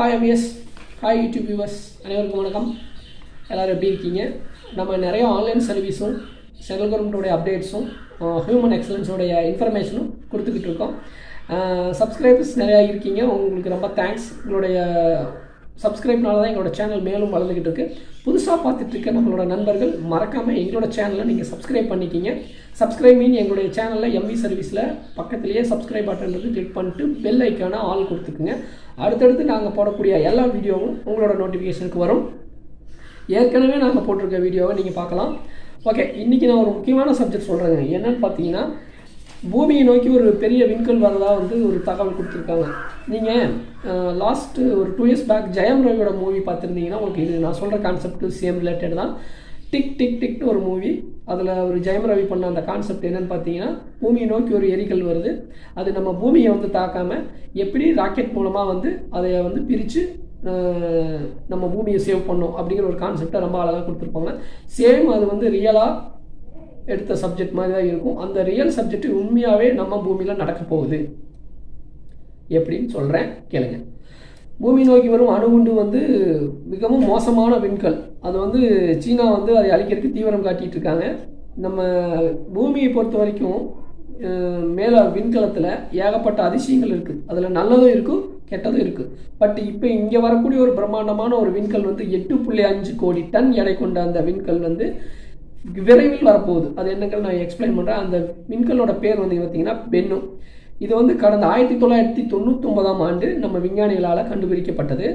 Hi MS hi YouTube viewers அனைவருக்கும் வணக்கம். எல்லோரும் எப்படி இருக்கீங்க? நம்ம நிறைய ஆன்லைன் சர்வீஸும் சென்ட்ரல் கவர்மெண்ட்டோடைய அப்டேட்ஸும் ஹியூமன் எக்ஸலன்ஸோடைய இன்ஃபர்மேஷனும் கொடுத்துக்கிட்டு இருக்கோம். சப்ஸ்கிரைபர்ஸ் நிறையா இருக்கீங்க. உங்களுக்கு ரொம்ப தேங்க்ஸ் உங்களுடைய சப்ஸ்கிரைப்னால தான் எங்களோட சேனல் மேலும் வளர்ந்துக்கிட்டு இருக்கு. புதுசாக பார்த்துட்டு இருக்க நம்மளோட நண்பர்கள் மறக்காமல் எங்களோட சேனலை நீங்கள் சப்ஸ்கிரைப் பண்ணிக்கிங்க. சப்ஸ்கிரைப் மீன் எங்களுடைய சேனலில் எம்வி சர்வீஸில் பக்கத்துலேயே சப்ஸ்கிரைப் பட்டன்றது கிளிக் பண்ணிட்டு பெல் ஐக்கான ஆல் கொடுத்துக்குங்க. அடுத்தடுத்து நாங்கள் போடக்கூடிய எல்லா வீடியோவும் உங்களோட நோட்டிஃபிகேஷனுக்கு வரும். ஏற்கனவே நாங்கள் போட்டிருக்க வீடியோவை நீங்கள் பார்க்கலாம். ஓகே இன்றைக்கி நான் ஒரு முக்கியமான சப்ஜெக்ட் சொல்கிறேங்க என்னென்னு பார்த்தீங்கன்னா பூமியை நோக்கி ஒரு பெரிய விண்கல் வரதா வந்து ஒரு தகவல் கொடுத்துருக்காங்க. நீங்கள் லாஸ்ட்டு ஒரு டூ இயர்ஸ் பேக் ஜெயம் ரவியோட மூவி பார்த்துருந்தீங்கன்னா உங்களுக்கு இது நான் சொல்கிற கான்செப்ட் சேம் ரிலேட்டட் தான். டிக் டிக் டிக்னு ஒரு மூவி அதில் ஒரு ஜெயம் ரவி பண்ண அந்த கான்செப்ட் என்னன்னு பார்த்தீங்கன்னா பூமியை நோக்கி ஒரு எரிகல் வருது. அது நம்ம பூமியை வந்து தாக்காமல் எப்படி ராக்கெட் மூலமாக வந்து அதை வந்து பிரித்து நம்ம பூமியை சேவ் பண்ணோம் அப்படிங்கிற ஒரு கான்செப்டை ரொம்ப அழகாக கொடுத்துருப்பாங்க. சேம் அது வந்து ரியலாக எடுத்த சப்ஜெக்ட் மாதிரி தான் இருக்கும். அந்த ரியல் சப்ஜெக்ட் உண்மையாகவே நம்ம பூமியில் நடக்க போகுது. எப்படின்னு சொல்கிறேன் கேளுங்க. பூமி நோக்கி வரும் அணுகுண்டு வந்து மிகவும் மோசமான விண்கல். அது வந்து சீனா வந்து அதை அழிக்கிறதுக்கு தீவிரம் காட்டிகிட்டு இருக்காங்க. நம்ம பூமியை பொறுத்த வரைக்கும் மேலே விண்கலத்தில் ஏகப்பட்ட அதிசயங்கள் இருக்குது அதில் நல்லதும் இருக்கும் கெட்டதும் இருக்குது பட் இப்போ இங்கே வரக்கூடிய ஒரு பிரம்மாண்டமான ஒரு விண்கல் வந்து எட்டு புள்ளி அஞ்சு கோடி டன் எடை கொண்ட அந்த விண்கல் வந்து விரைவில் வரப்போகுது. அது என்னங்கிறது நான் எக்ஸ்பிளைன் பண்ணுறேன் அந்த விண்கலோட பேர் வந்து பார்த்தீங்கன்னா பென்னு. இது வந்து கடந்த ஆயிரத்தி தொள்ளாயிரத்தி தொண்ணூத்தொன்பதாம் ஆண்டு நம்ம விஞ்ஞானிகளால் கண்டுபிடிக்கப்பட்டது.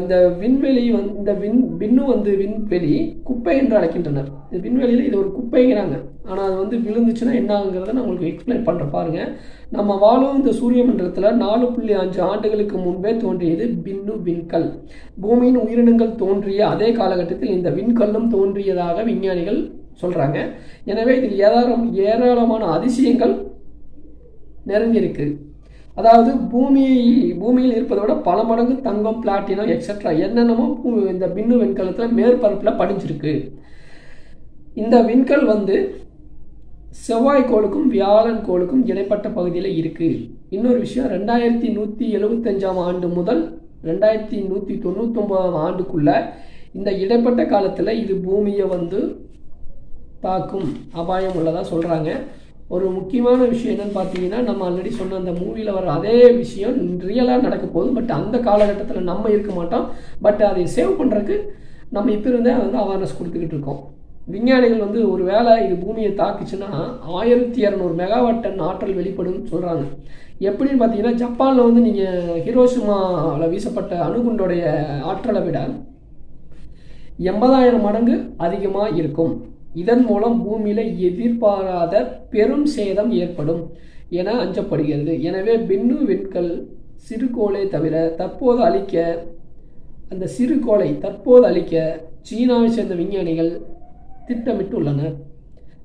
இந்த விண்வெளி வந்து இந்த விண் விண்ணு வந்து விண்வெளி குப்பை என்று அழைக்கின்றனர். இந்த விண்வெளியில் இது ஒரு குப்பைங்கிறாங்க. ஆனால் அது வந்து விழுந்துச்சுன்னா என்ன ஆகுங்கிறத நான் உங்களுக்கு எக்ஸ்பிளைன் பண்ணுறேன் பாருங்க. நம்ம வாழும் இந்த சூரிய மண்டலத்தில் நாலு புள்ளி அஞ்சு ஆண்டுகளுக்கு முன்பே தோன்றியது பின்னு விண்கல். பூமியின் உயிரினங்கள் தோன்றிய அதே காலகட்டத்தில் இந்த விண்கல்லும் தோன்றியதாக விஞ்ஞானிகள் சொல்கிறாங்க எனவே இதில் ஏராளம் ஏராளமான அதிசயங்கள் நிறைஞ்சிருக்கு அதாவது பூமி பூமியில் இருப்பதை விட பல மடங்கு தங்கம் பிளாட்டினம் எக்ஸட்ரா என்னென்னமோ இந்த பின்னு விண்கலத்தில் மேற்பரப்பில் படிஞ்சிருக்கு. இந்த விண்கல் வந்து செவ்வாய் கோளுக்கும் வியாழன் கோளுக்கும் இடைப்பட்ட பகுதியில் இருக்குது இன்னொரு விஷயம் ரெண்டாயிரத்தி நூற்றி எழுபத்தஞ்சாம் ஆண்டு முதல் ரெண்டாயிரத்தி நூற்றி தொண்ணூத்தொம்பதாம் ஆண்டுக்குள்ள இந்த இடைப்பட்ட காலத்தில் இது பூமியை வந்து தாக்கும் அபாயம் உள்ளதாக சொல்கிறாங்க ஒரு முக்கியமான விஷயம் என்னன்னு பார்த்தீங்கன்னா நம்ம ஆல்ரெடி சொன்ன அந்த மூவியில் வர அதே விஷயம் ரியலாக நடக்க போகுது. பட் அந்த காலகட்டத்தில் நம்ம இருக்க மாட்டோம். பட் அதை சேவ் பண்ணுறதுக்கு நம்ம இப்போ இருந்தே வந்து அவேர்னஸ் கொடுத்துக்கிட்டு இருக்கோம். விஞ்ஞானிகள் வந்து ஒரு வேளை இது பூமியை தாக்குச்சுன்னா ஆயிரத்தி இரநூறு மெகாவாட் டன் ஆற்றல் வெளிப்படும் சொல்கிறாங்க எப்படின்னு பார்த்தீங்கன்னா ஜப்பானில் வந்து நீங்கள் ஹிரோஷிமாவில் வீசப்பட்ட அணுகுண்டோடைய ஆற்றலை விட எண்பதாயிரம் மடங்கு அதிகமாக இருக்கும். இதன் மூலம் பூமியில் எதிர்பாராத பெரும் சேதம் ஏற்படும் என அஞ்சப்படுகிறது. எனவே பின்னு விண்கல் சிறுகோளை தவிர தற்போது அழிக்க அந்த சிறுகோளை தற்போது அழிக்க சீனாவை சேர்ந்த விஞ்ஞானிகள் திட்டமிட்டுள்ளனர்.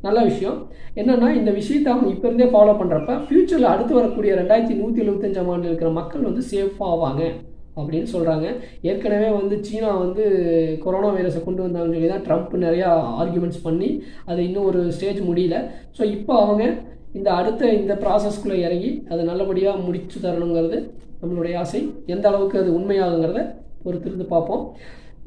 நல்ல விஷயம். என்னன்னா இந்த விஷயத்தை அவங்க இப்போ இருந்தே ஃபாலோ பண்ணுறப்ப ஃப்யூச்சரில் அடுத்து வரக்கூடிய ரெண்டாயிரத்தி நூற்றி எழுபத்தஞ்சாம் ஆண்டு இருக்கிற மக்கள் வந்து சேஃப் ஆவாங்க அப்படின்னு சொல்கிறாங்க ஏற்கனவே வந்து சீனா வந்து கொரோனா வைரஸை கொண்டு வந்தாங்கன்னு சொல்லி தான் ட்ரம்ப் நிறையா ஆர்குமெண்ட்ஸ் பண்ணி அது இன்னும் ஒரு ஸ்டேஜ் முடியல. ஸோ இப்போ அவங்க இந்த அடுத்த இந்த ப்ராசஸ்க்குள்ளே இறங்கி அதை நல்லபடியாக முடிச்சு தரணுங்கிறது நம்மளுடைய ஆசை. எந்த அளவுக்கு அது உண்மையாகுங்கிறத பொறுத்திருந்து பார்ப்போம்.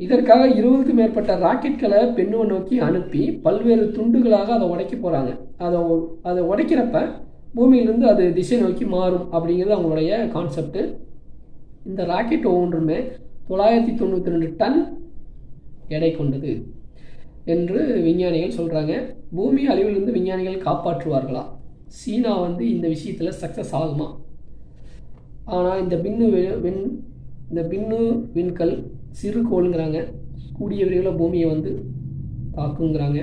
இதற்காக இருபதுக்கும் மேற்பட்ட ராக்கெட்களை பெண்ணுவை நோக்கி அனுப்பி பல்வேறு துண்டுகளாக அதை உடைக்க போகிறாங்க அதை அதை உடைக்கிறப்ப பூமியிலிருந்து அது திசை நோக்கி மாறும் அப்படிங்கிறது அவங்களுடைய கான்செப்ட்டு இந்த ராக்கெட் ஒவ்வொன்றுமே தொள்ளாயிரத்தி தொண்ணூற்றி ரெண்டு டன் எடை கொண்டது என்று விஞ்ஞானிகள் சொல்கிறாங்க பூமி அழிவிலிருந்து விஞ்ஞானிகள் காப்பாற்றுவார்களா? சீனா வந்து இந்த விஷயத்தில் சக்ஸஸ் ஆகுமா? ஆனால் இந்த பின்னு விண் இந்த பின்னு விண்கல் சிறு கோளுங்கிறாங்க. கூடிய விரைவில் பூமியை வந்து தாக்குங்கிறாங்க.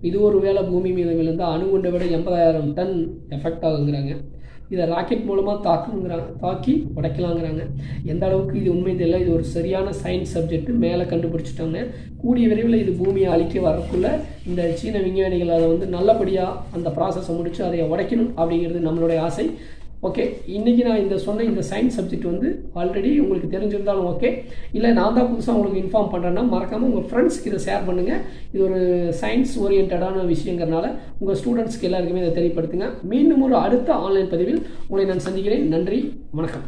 இது ஒரு வேளை பூமி மீது விழுந்தால் அணுகுண்டை விட எண்பதாயிரம் டன் எஃபெக்ட் ஆகுங்கிறாங்க. இதை ராக்கெட் மூலமாக தாக்குங்கிறாங்க தாக்கி உடைக்கலாங்கிறாங்க. எந்த அளவுக்கு இது உண்மை தெரியல. இது ஒரு சரியான சயின்ஸ் சப்ஜெக்ட் மேலே கண்டுபிடிச்சிட்டாங்க கூடிய விரைவில் இது பூமியை அழிக்க வரக்குள்ள இந்த சீன விஞ்ஞானிகள் அதை வந்து நல்லபடியாக அந்த ப்ராசஸை முடித்து அதை உடைக்கணும் அப்படிங்கிறது நம்மளுடைய ஆசை. ஓகே இன்றைக்கி நான் இந்த சொன்ன இந்த சயின்ஸ் சப்ஜெக்ட் வந்து ஆல்ரெடி உங்களுக்கு தெரிஞ்சிருந்தாலும் ஓகே இல்லை நான் தான் புதுசாக உங்களுக்கு இன்ஃபார்ம் பண்ணுறேன்னா மறக்காமல் உங்கள் ஃப்ரெண்ட்ஸ்க்கு இதை ஷேர் பண்ணுங்கள் இது ஒரு சயின்ஸ் ஓரியன்டான விஷயங்கிறனால உங்கள் ஸ்டூடெண்ட்ஸ்க்கு எல்லாருக்குமே இதை தெரியப்படுத்துங்க. மீண்டும் ஒரு அடுத்த ஆன்லைன் பதிவில் உங்களை நான் சந்திக்கிறேன். நன்றி வணக்கம்.